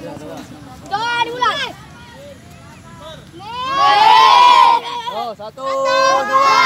Dua, dua. Oh, satu, satu. dua.